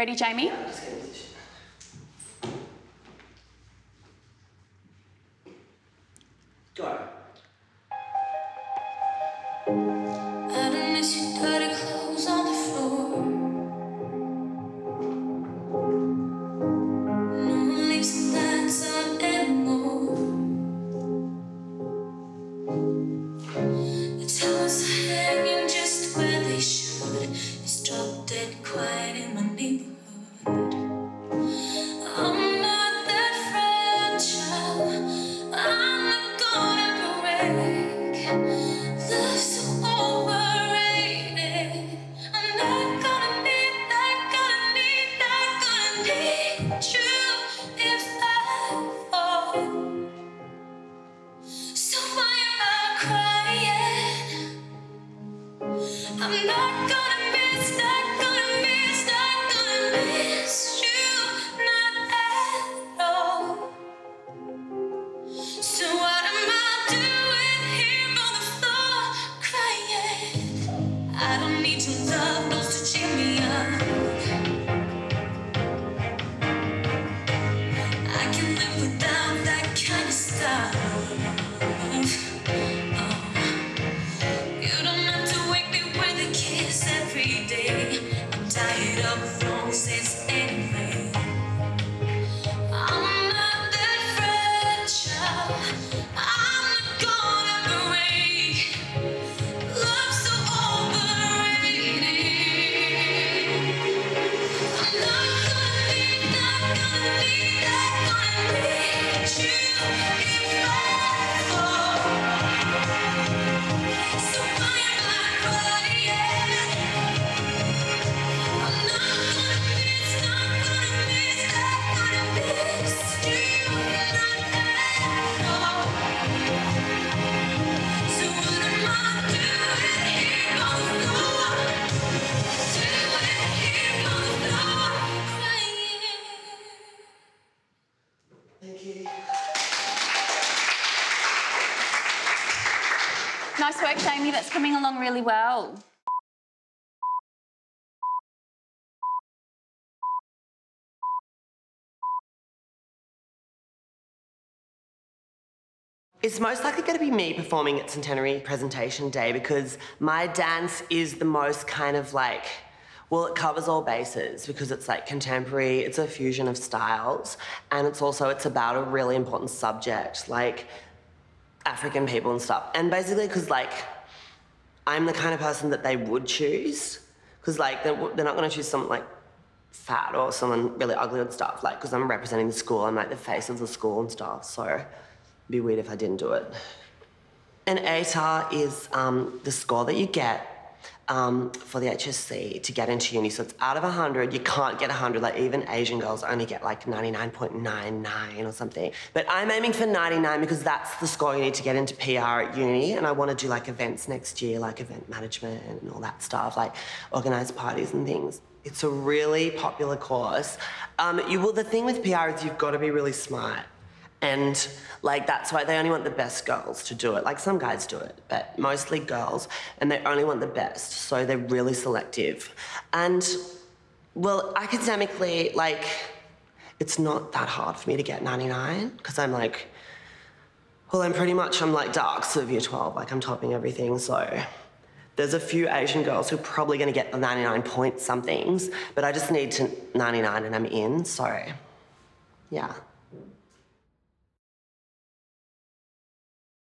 Ready, Ja'mie? Go. I don't miss your I'm not gonna need, I'm Nice work, Ja'mie. That's coming along really well. It's most likely going to be me performing at Centenary Presentation Day because my dance is the most kind of like, well, it covers all bases because it's like contemporary, it's a fusion of styles, and it's also it's about a really important subject like African people and stuff. And basically, because like I'm the kind of person that they would choose because like they're, they're not going to choose someone like fat or someone really ugly and stuff like because I'm representing the school I'm like the face of the school and stuff so it'd be weird if I didn't do it an ATAR is um, the score that you get um, for the HSC to get into uni. So it's out of 100, you can't get 100. Like even Asian girls only get like 99.99 or something. But I'm aiming for 99 because that's the score you need to get into PR at uni. And I want to do like events next year, like event management and all that stuff, like organize parties and things. It's a really popular course. Um, you well, The thing with PR is you've got to be really smart. And like that's why they only want the best girls to do it. Like some guys do it, but mostly girls, and they only want the best. So they're really selective. And well, academically, like it's not that hard for me to get 99 because I'm like, well, I'm pretty much I'm like dux of year 12. Like I'm topping everything. So there's a few Asian girls who are probably going to get the 99 point somethings, but I just need to 99 and I'm in. So yeah.